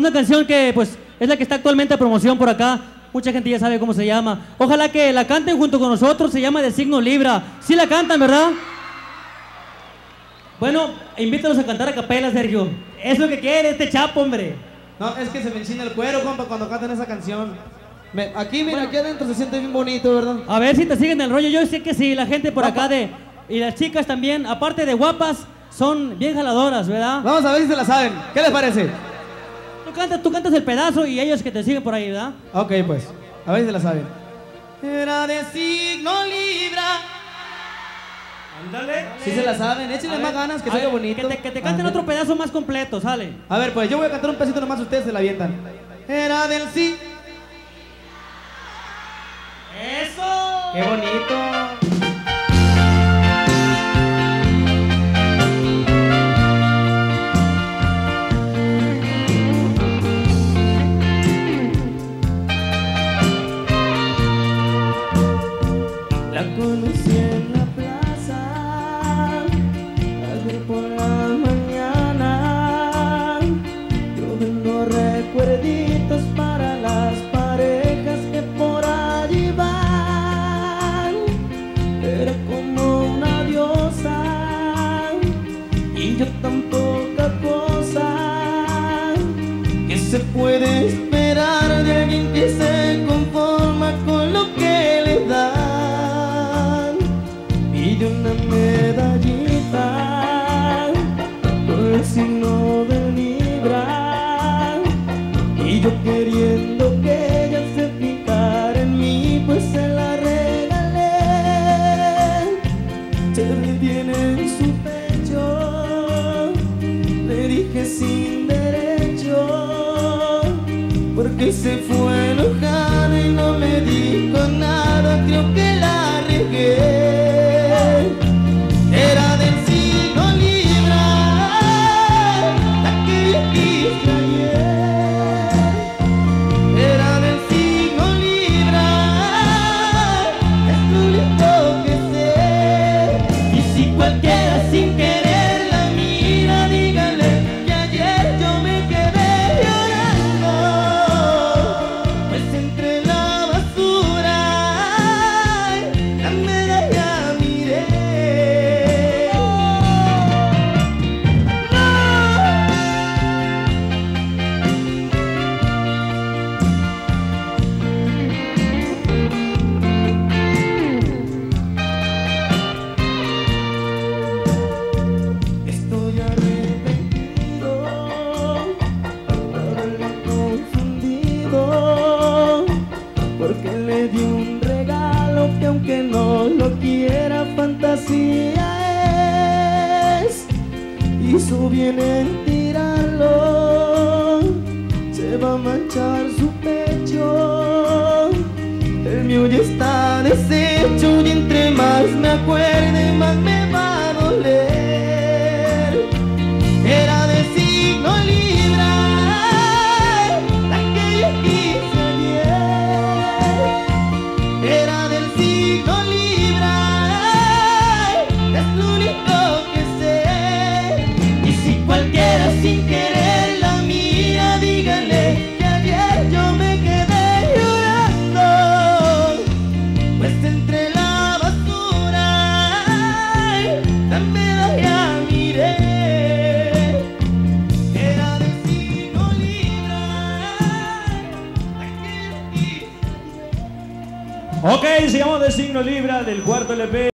Una canción que pues es la que está actualmente a promoción por acá. Mucha gente ya sabe cómo se llama. Ojalá que la canten junto con nosotros. Se llama De Signo Libra. Sí la cantan, ¿verdad? Bueno, invítalos a cantar a capela, Sergio. Es lo que quiere este chapo, hombre. No, es que se me enchina el cuero, compa, cuando cantan esa canción. Me- aquí, mira, Bueno. aquí adentro se siente bien bonito, ¿verdad? A ver si te siguen el rollo. Yo sé que sí, la gente por acá de. Y las chicas también, aparte de guapas, son bien jaladoras, ¿verdad? Vamos a ver si se la saben. ¿Qué les parece? Tú cantas, tú cantas el pedazo y ellos que te siguen por ahí, ¿verdad? Ok, pues. A ver si se la saben. Era de signo libra. Ándale. Si se la saben, échenle más ganas, que A se oiga ver, bonito. Que te, que te canten otro pedazo más completo, sale. A ver, pues yo voy a cantar un pedacito nomás, ustedes se la avientan. Era del sí. ¡Eso! ¡Qué bonito! Sin derecho, porque se fue enojada no lo quiera fantasía es. Hizo bien en tirarlo, se va a manchar su pecho. El mío ya está deshecho y entre más me acuerde más me Ok, llama de signo Libra del cuarto LP.